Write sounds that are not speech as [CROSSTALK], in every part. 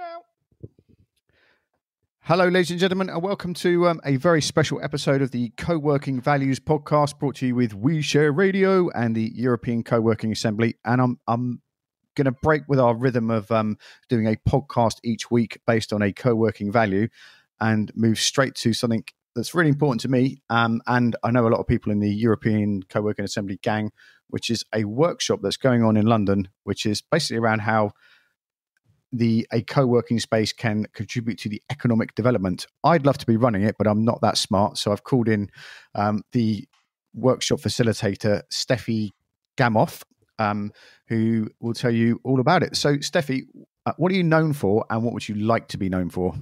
now. Hello, ladies and gentlemen, and welcome to um, a very special episode of the Co-working Values podcast, brought to you with We Share Radio and the European Co-working Assembly. And I'm I'm going to break with our rhythm of um, doing a podcast each week based on a co-working value, and move straight to something that's really important to me. Um, and I know a lot of people in the European Co-working Assembly gang, which is a workshop that's going on in London, which is basically around how the a co-working space can contribute to the economic development. I'd love to be running it, but I'm not that smart. So I've called in um, the workshop facilitator, Steffi Gamauf, um, who will tell you all about it. So, Steffi, uh, what are you known for, and what would you like to be known for?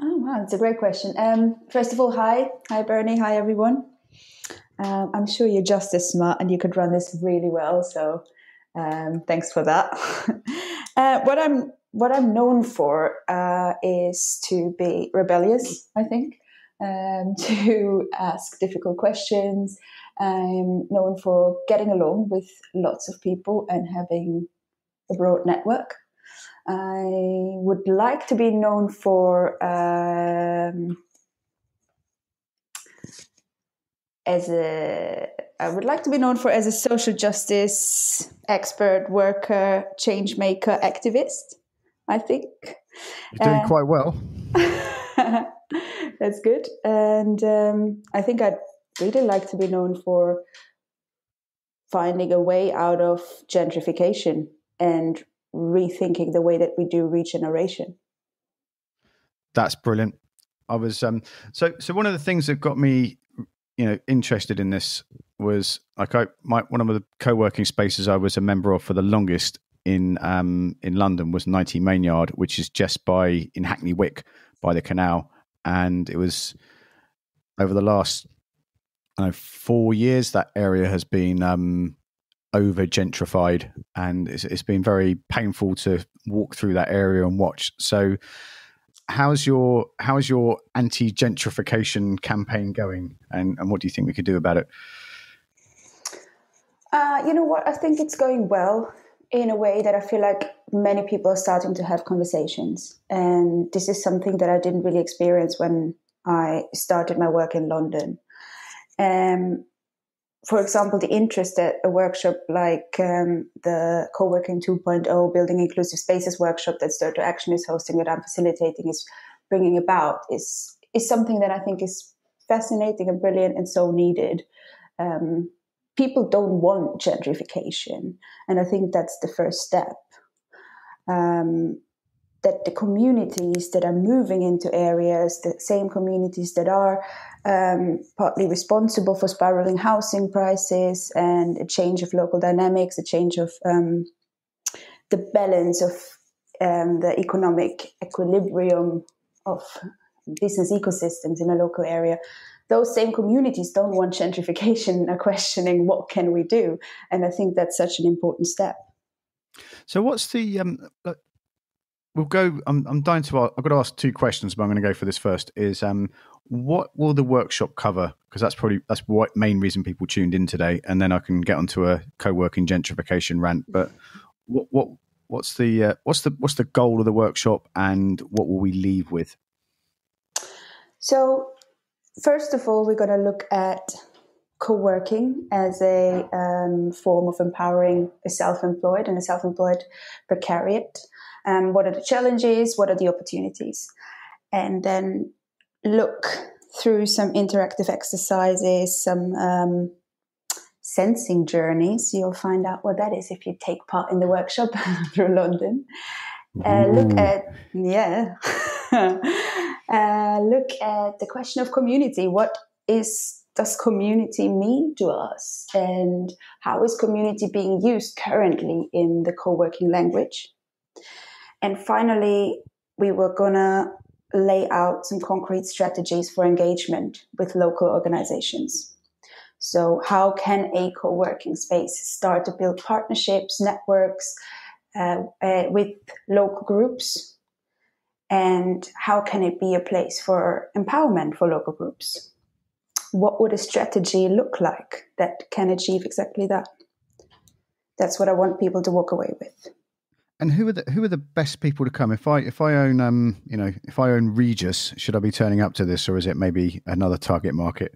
Oh wow, that's a great question. Um, first of all, hi, hi Bernie, hi everyone. Um, I'm sure you're just as smart and you could run this really well. So um, thanks for that. [LAUGHS] uh, what I'm what I'm known for uh, is to be rebellious. I think um, [LAUGHS] to ask difficult questions. I'm known for getting along with lots of people and having a broad network. I would like to be known for um, as a I would like to be known for as a social justice expert, worker, change maker, activist. I think you're doing uh, quite well. [LAUGHS] that's good, and um, I think I'd really like to be known for finding a way out of gentrification and rethinking the way that we do regeneration. That's brilliant. I was um so so one of the things that got me you know interested in this was like I my one of the co-working spaces I was a member of for the longest in um in London was 90 Mainyard which is just by in Hackney Wick by the canal. And it was over the last know, four years that area has been um over gentrified and it's, it's been very painful to walk through that area and watch. So how's your how's your anti gentrification campaign going? And, and what do you think we could do about it? Uh, you know what? I think it's going well in a way that i feel like many people are starting to have conversations and this is something that i didn't really experience when i started my work in london um, for example, the interest at a workshop like um, the Co-working 2.0 Building Inclusive Spaces workshop that Stir to Action is hosting, that I'm facilitating, is bringing about is is something that I think is fascinating and brilliant and so needed. Um, people don't want gentrification, and I think that's the first step. Um, that the communities that are moving into areas, the same communities that are um, partly responsible for spiraling housing prices and a change of local dynamics, a change of um, the balance of um, the economic equilibrium of business ecosystems in a local area. Those same communities don't want gentrification, are [LAUGHS] questioning what can we do, and I think that's such an important step. So, what's the um, we'll go. I'm, I'm dying to. I've got to ask two questions, but I'm going to go for this first. Is um, what will the workshop cover? Because that's probably that's what main reason people tuned in today, and then I can get onto a co-working gentrification rant. But what what what's the uh, what's the what's the goal of the workshop, and what will we leave with? So, first of all, we're going to look at co-working as a um, form of empowering a self-employed and a self-employed precariat. Um, what are the challenges, what are the opportunities, and then look through some interactive exercises, some um, sensing journeys. You'll find out what that is if you take part in the workshop [LAUGHS] through London. Uh, look at yeah, [LAUGHS] uh, look at the question of community. What is does community mean to us, and how is community being used currently in the co-working language? And finally, we were to lay out some concrete strategies for engagement with local organizations. So, how can a co working space start to build partnerships, networks uh, uh, with local groups? And how can it be a place for empowerment for local groups? What would a strategy look like that can achieve exactly that? That's what I want people to walk away with. and who are the who are the best people to come? If I if I own um you know if I own Regus, should I be turning up to this, or is it maybe another target market?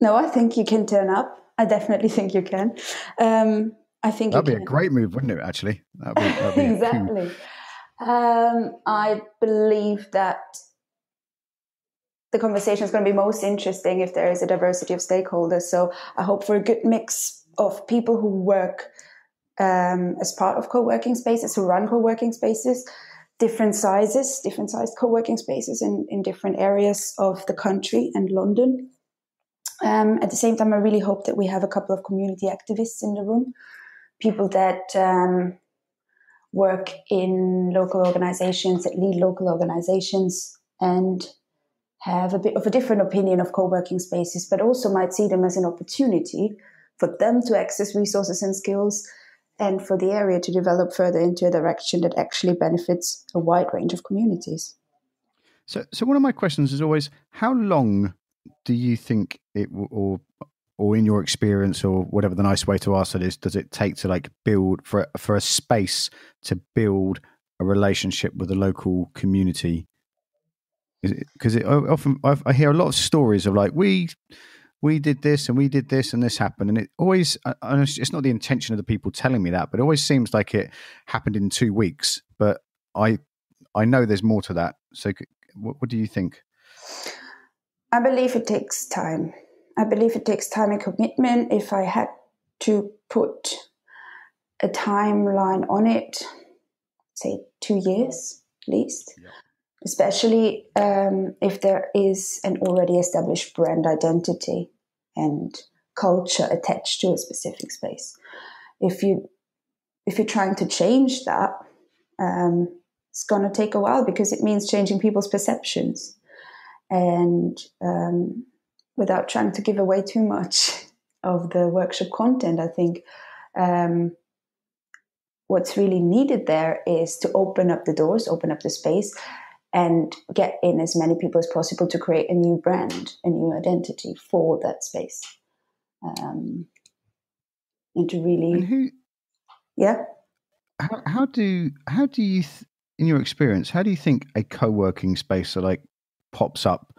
No, I think you can turn up. I definitely think you can. Um, I think that'd be can. a great move, wouldn't it? Actually, that'd be, that'd be [LAUGHS] exactly. Um, I believe that the conversation is going to be most interesting if there is a diversity of stakeholders. So I hope for a good mix of people who work um, as part of co-working spaces, who run co-working spaces, different sizes, different sized co-working spaces in, in different areas of the country and London. Um, at the same time, I really hope that we have a couple of community activists in the room, people that um, work in local organizations, that lead local organizations, and have a bit of a different opinion of co-working spaces, but also might see them as an opportunity for them to access resources and skills and for the area to develop further into a direction that actually benefits a wide range of communities. So, so one of my questions is always, how long do you think it, or or in your experience, or whatever the nice way to ask that is does it take to like build for for a space to build a relationship with the local community? Because often I've, I hear a lot of stories of like we we did this and we did this and this happened and it always uh, it's not the intention of the people telling me that but it always seems like it happened in two weeks but i i know there's more to that. So what, what do you think? I believe it takes time i believe it takes time and commitment if i had to put a timeline on it say two years at least yeah especially um, if there is an already established brand identity and culture attached to a specific space. If you if you're trying to change that, um, it's going to take a while because it means changing people's perceptions. And um, without trying to give away too much [LAUGHS] of the workshop content, I think um, what's really needed there is to open up the doors, open up the space, and get in as many people as possible to create a new brand, a new identity for that space. Um, and to really, and who, yeah. How, how do how do you, th- in your experience, how do you think a co-working space that like pops up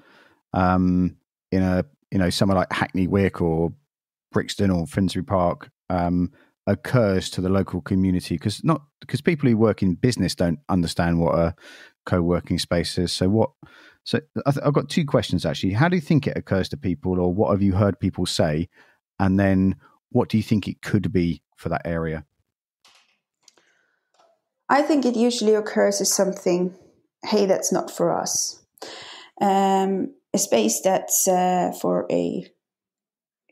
um, in a you know somewhere like Hackney Wick or Brixton or Finsbury Park um, occurs to the local community because not because people who work in business don't understand what a co-working space is. So what? So I've got two questions actually. How do you think it occurs to people, or what have you heard people say? And then what do you think it could be for that area? I think it usually occurs as something, hey, that's not for us. Um, a space that's uh, for a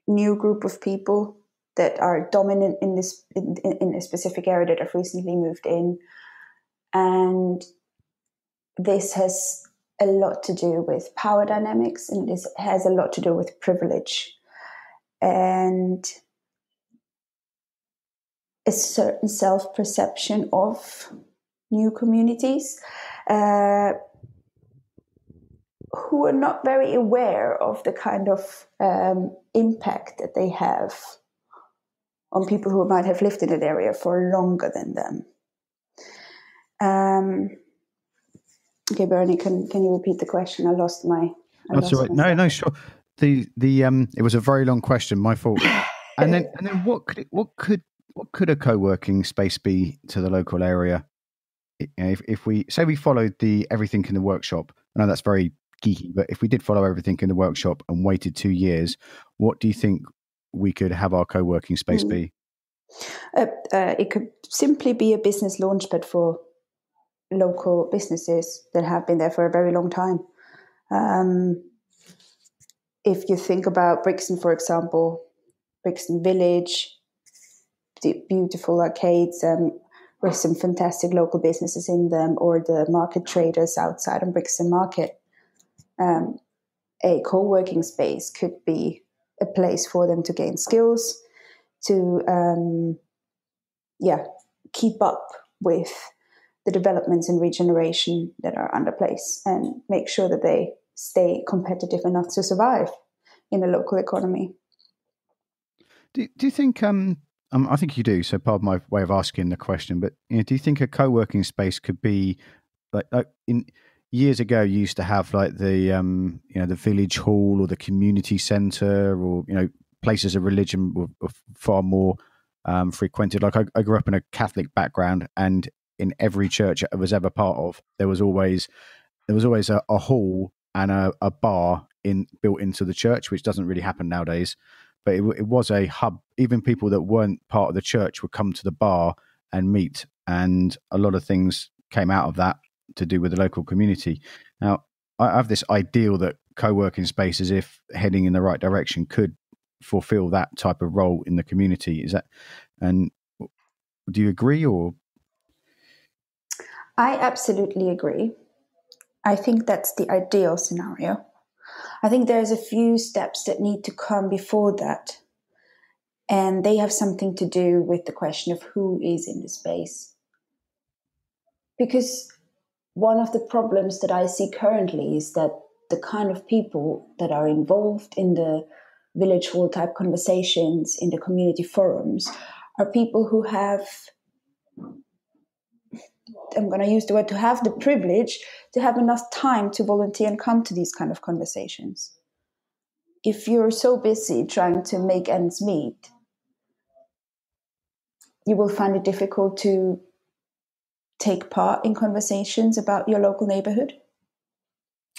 new group of people that are dominant in this in, in a specific area that have recently moved in, and this has a lot to do with power dynamics and this has a lot to do with privilege. And a certain self perception of new communities uh, who are not very aware of the kind of um, impact that they have on people who might have lived in that area for longer than them. Um, Okay, Bernie, can can you repeat the question? I lost my. I That's all right. No, no, sure. The the um, it was a very long question. My fault. [LAUGHS] and then and then what could it, what could what could a co-working space be to the local area? If if we say we followed the everything in the workshop, I know that's very geeky, but if we did follow everything in the workshop and waited two years, what do you think we could have our co-working space mm. be? Uh, uh, it could simply be a business launchpad for local businesses that have been there for a very long time. Um, if you think about Brixton, for example, Brixton Village, the beautiful arcades um, with some fantastic local businesses in them, or the market traders outside on Brixton Market, um, a co working space could be a place for them to gain skills, to um, yeah, keep up with the developments in regeneration that are under place and make sure that they stay competitive enough to survive in a local economy. Do, do you think, um, Um, I think you do. So, part of my way of asking the question, but you know, do you think a co-working space could be like, like in years ago? You used to have like the um, you know the village hall or the community centre, or you know places of religion were, were far more um, frequented. Like I, I grew up in a Catholic background, and in every church I was ever part of, there was always there was always a, a hall and a, a, bar in built into the church, which doesn't really happen nowadays. But it, it, was a hub. Even people that weren't part of the church would come to the bar and meet, and a lot of things came out of that to do with the local community. Now, I have this ideal that co-working spaces, if heading in the right direction, could fulfill that type of role in the community. Is that and do you agree or? I absolutely agree. I think that's the ideal scenario. I think there's a few steps that need to come before that. And they have something to do with the question of who is in the space. Because one of the problems that I see currently is that the kind of people that are involved in the village hall type conversations, in the community forums, are people who have I'm going to use the word to have the privilege to have enough time to volunteer and come to these kind of conversations. If you're so busy trying to make ends meet, you will find it difficult to take part in conversations about your local neighborhood.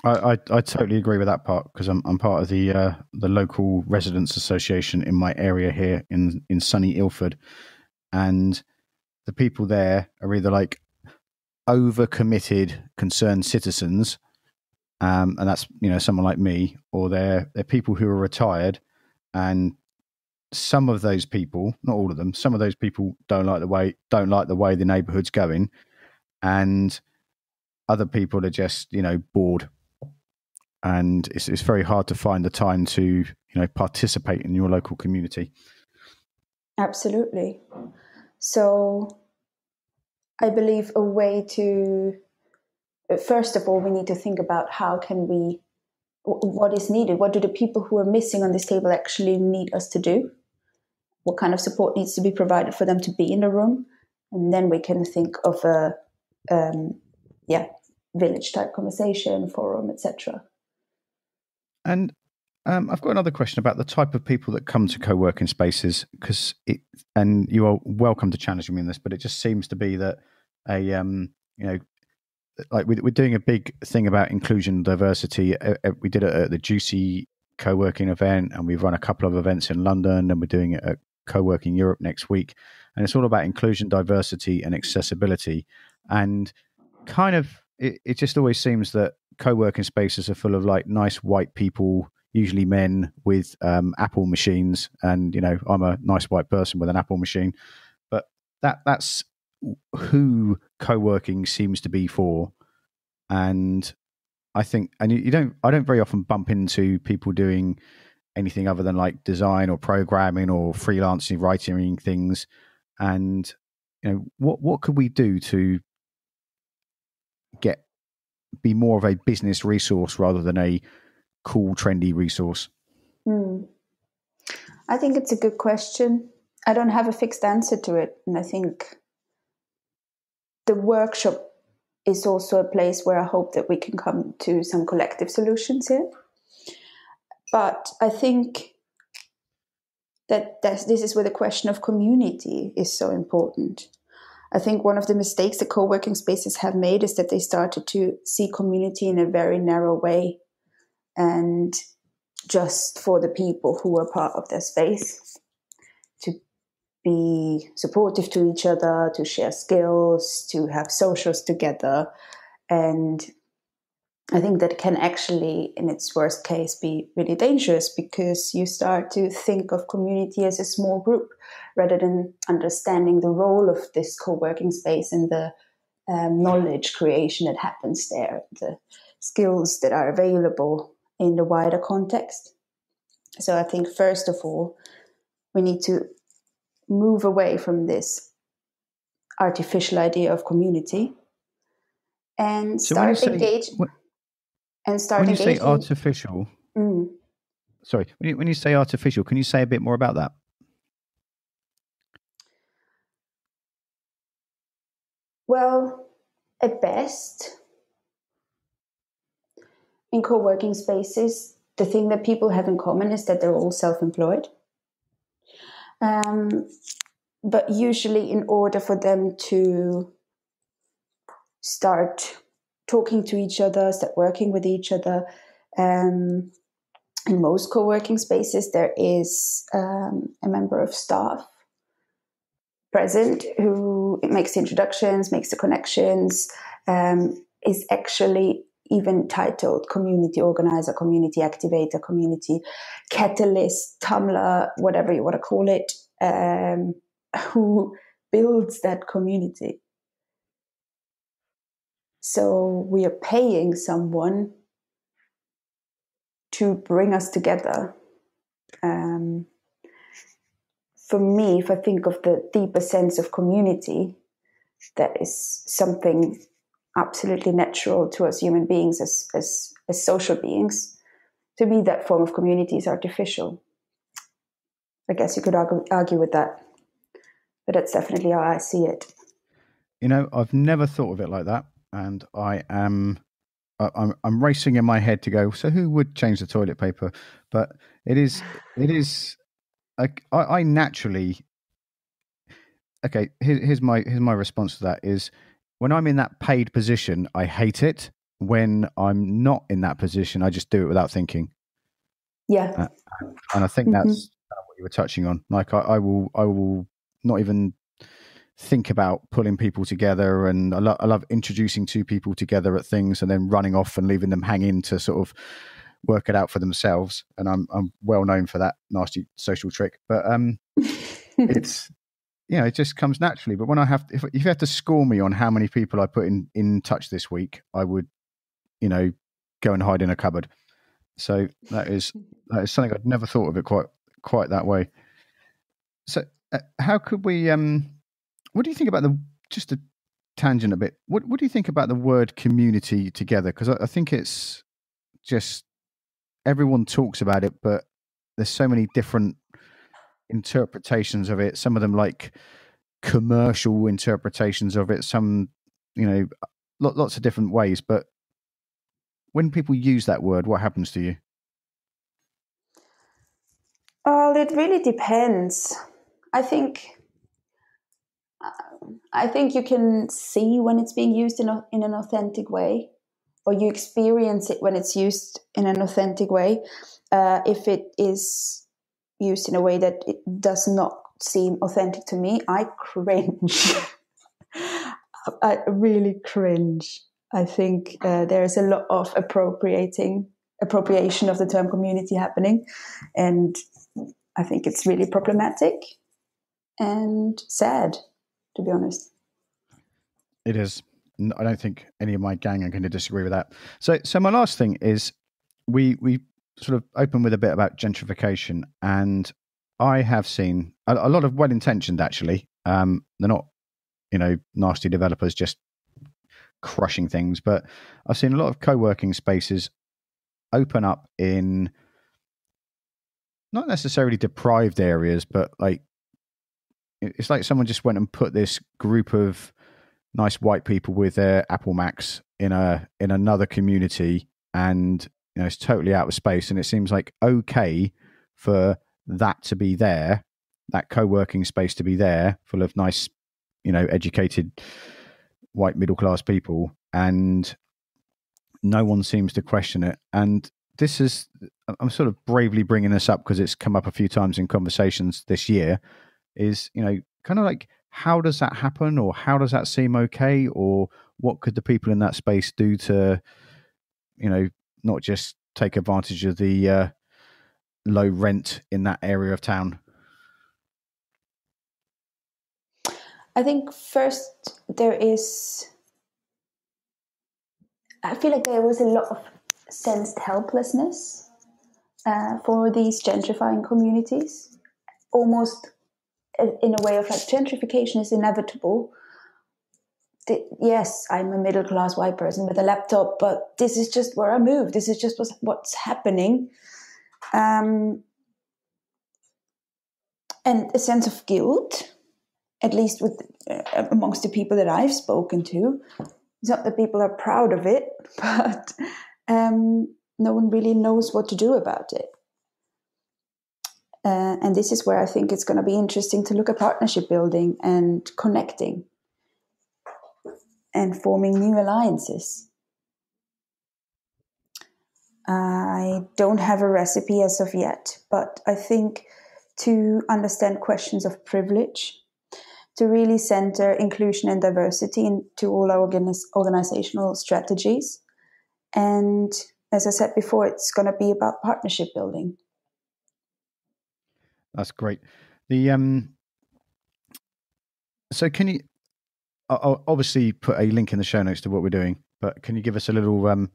I, I, I totally agree with that part because I'm I'm part of the uh, the local residents association in my area here in in sunny Ilford, and the people there are either like over-committed concerned citizens, um, and that's you know someone like me, or they're they're people who are retired, and some of those people, not all of them, some of those people don't like the way don't like the way the neighbourhood's going, and other people are just you know bored, and it's it's very hard to find the time to you know participate in your local community. Absolutely. So I believe a way to first of all we need to think about how can we what is needed what do the people who are missing on this table actually need us to do what kind of support needs to be provided for them to be in the room and then we can think of a um, yeah village type conversation forum etc and um, I've got another question about the type of people that come to co-working spaces because it, and you are welcome to challenge me in this, but it just seems to be that a, um, you know, like we're doing a big thing about inclusion, and diversity. We did it at the Juicy co-working event, and we've run a couple of events in London, and we're doing it at co-working Europe next week. And it's all about inclusion, diversity, and accessibility. And kind of, it, it just always seems that co-working spaces are full of like nice white people usually men with um, Apple machines, and you know I'm a nice white person with an Apple machine, but that that's who co-working seems to be for, and I think and you, you don't I don't very often bump into people doing anything other than like design or programming or freelancing writing things, and you know what what could we do to be more of a business resource rather than a cool, trendy resource? Mm. I think it's a good question. I don't have a fixed answer to it. And I think the workshop is also a place where I hope that we can come to some collective solutions here. But I think that this is where the question of community is so important. I think one of the mistakes the co working spaces have made is that they started to see community in a very narrow way and just for the people who are part of their space to be supportive to each other, to share skills, to have socials together. And I think that can actually, in its worst case, be really dangerous because you start to think of community as a small group rather than understanding the role of this co working space and the um, knowledge creation that happens there, the skills that are available in the wider context. So I think, first of all, we need to move away from this artificial idea of community and so start engaging and start when you engaging. say artificial mm. sorry when you, when you say artificial can you say a bit more about that well at best in co-working spaces the thing that people have in common is that they're all self-employed um, but usually in order for them to start talking to each other, start working with each other, um, in most co working spaces, there is um, a member of staff present who makes the introductions, makes the connections, um, is actually even titled community organizer, community activator, community catalyst, tumbler, whatever you want to call it, um, [LAUGHS] who builds that community. So we are paying someone to bring us together. Um, for me, if I think of the deeper sense of community, that is something absolutely natural to us human beings as, as, as social beings. To me, that form of community is artificial. I guess you could argue, argue with that, but that's definitely how I see it. You know, I've never thought of it like that, and I am I'm I'm racing in my head to go. So who would change the toilet paper? But it is [SIGHS] it is I I naturally okay. Here, here's my here's my response to that is when I'm in that paid position, I hate it. When I'm not in that position, I just do it without thinking. Yeah, uh, and I think mm-hmm. that's what you were touching on. Like I, I will I will not even think about pulling people together and I, lo- I love introducing two people together at things and then running off and leaving them hanging to sort of work it out for themselves. And i'm i'm well known for that nasty social trick. But um [LAUGHS] it's you know it just comes naturally. But when i have to, if, if you have to score me on how many people i put in in touch this week i would you know go and hide in a cupboard. So that is that is something i'd never thought of it quite quite that way. So uh, how could we um what do you think about the just a tangent a bit? What what do you think about the word community together? Because I, I think it's just everyone talks about it, but there's so many different interpretations of it. Some of them like commercial interpretations of it. Some, you know, lots of different ways. But when people use that word, what happens to you? Well, it really depends. I think I think you can see when it's being used in, a, in an authentic way, or you experience it when it's used in an authentic way. Uh, if it is used in a way that it does not seem authentic to me, I cringe. [LAUGHS] I really cringe. I think uh, there is a lot of appropriating appropriation of the term community happening, and I think it's really problematic and sad to be honest. It is. I don't think any of my gang are going to disagree with that. So, so my last thing is we we sort of open with a bit about gentrification, and I have seen a, a lot of well intentioned actually. Um, they're not, you know, nasty developers just crushing things, but I've seen a lot of co working spaces open up in not necessarily deprived areas, but like it's like someone just went and put this group of nice white people with their Apple Macs in a in another community, and you know it's totally out of space. And it seems like okay for that to be there, that co-working space to be there, full of nice, you know, educated white middle class people, and no one seems to question it. And this is, I'm sort of bravely bringing this up because it's come up a few times in conversations this year is you know kind of like how does that happen or how does that seem okay? Or what could the people in that space do to you know not just take advantage of the uh, low rent in that area of town? I think first there is i feel like there was a lot of sensed helplessness uh, for these gentrifying communities. Almost in a way of like gentrification is inevitable. The, yes, I'm a middle class white person with a laptop, but this is just where I move. This is just what's, happening. Um, and a sense of guilt, at least with uh, amongst the people that I've spoken to, it's not that people are proud of it, [LAUGHS] but um, no one really knows what to do about it. Uh, and this is where I think it's going to be interesting to look at partnership building and connecting and forming new alliances. I don't have a recipe as of yet, but I think to understand questions of privilege, to really center inclusion and diversity into all our organizational strategies. And as I said before, it's going to be about partnership building. That's great. The um, so can you? I'll obviously put a link in the show notes to what we're doing, but can you give us a little um,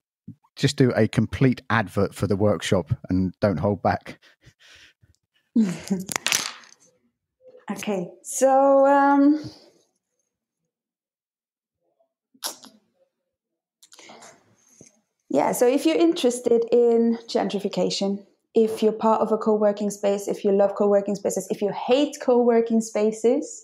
just do a complete advert for the workshop and don't hold back. [LAUGHS] okay, so um, yeah, so if you're interested in gentrification, if you're part of a co-working space, if you love co-working spaces, if you hate co-working spaces,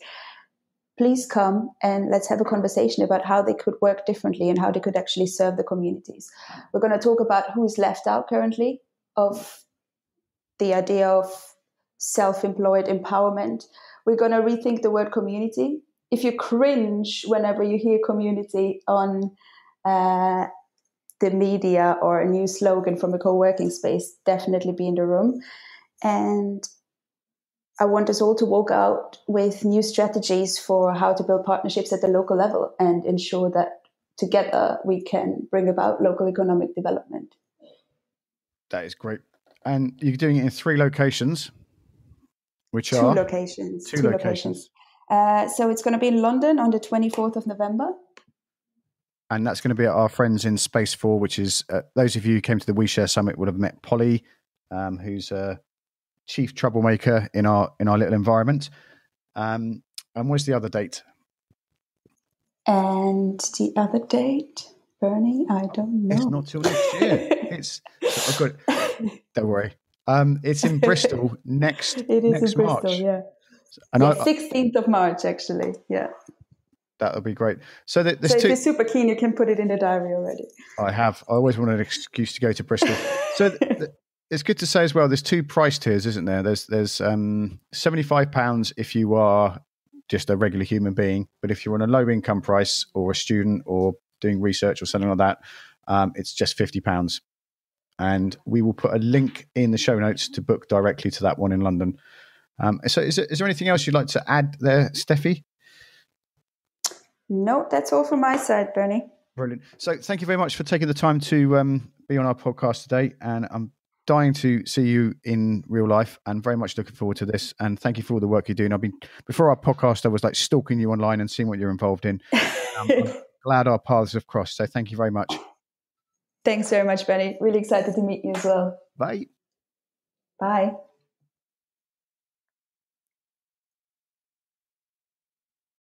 please come and let's have a conversation about how they could work differently and how they could actually serve the communities. We're going to talk about who is left out currently of the idea of self-employed empowerment. We're going to rethink the word community. If you cringe whenever you hear community on uh, the media or a new slogan from a co-working space, definitely be in the room. And I want us all to walk out with new strategies for how to build partnerships at the local level and ensure that together we can bring about local economic development. That is great. And you're doing it in three locations, which two are locations. Two, two locations. locations. Uh, so it's going to be in London on the 24th of November and that's going to be at our friends in Space Four, which is uh, those of you who came to the We Share Summit would have met Polly, um, who's a chief troublemaker in our in our little environment. Um, and where's the other date? And the other date, Bernie, I don't know. It's not till next year. [LAUGHS] it's oh, good. Don't worry. Um, it's in Bristol [LAUGHS] next. It is next in March. Bristol, yeah. And sixteenth of March, actually. Yeah. That would be great. So, the, so if you you're super keen, you can put it in the diary already. I have. I always want an excuse to go to Bristol. so the, [LAUGHS] it's good to say as well. There's two price tiers, isn't there? There's there's um, seventy five pounds if you are just a regular human being, but if you're on a low income price or a student or doing research or something like that, um, it's just fifty pounds. And we will put a link in the show notes to book directly to that one in London. Um, so, is there, is there anything else you'd like to add there, Steffi? No, that's all from my side, Bernie. Brilliant. So thank you very much for taking the time to um, be on our podcast today. And I'm dying to see you in real life and very much looking forward to this. And thank you for all the work you're doing. I've been, before our podcast, I was like stalking you online and seeing what you're involved in. [LAUGHS] Um, I'm glad our paths have crossed. So thank you very much. Thanks very much, Benny. Really excited to meet you as well. Bye. Bye.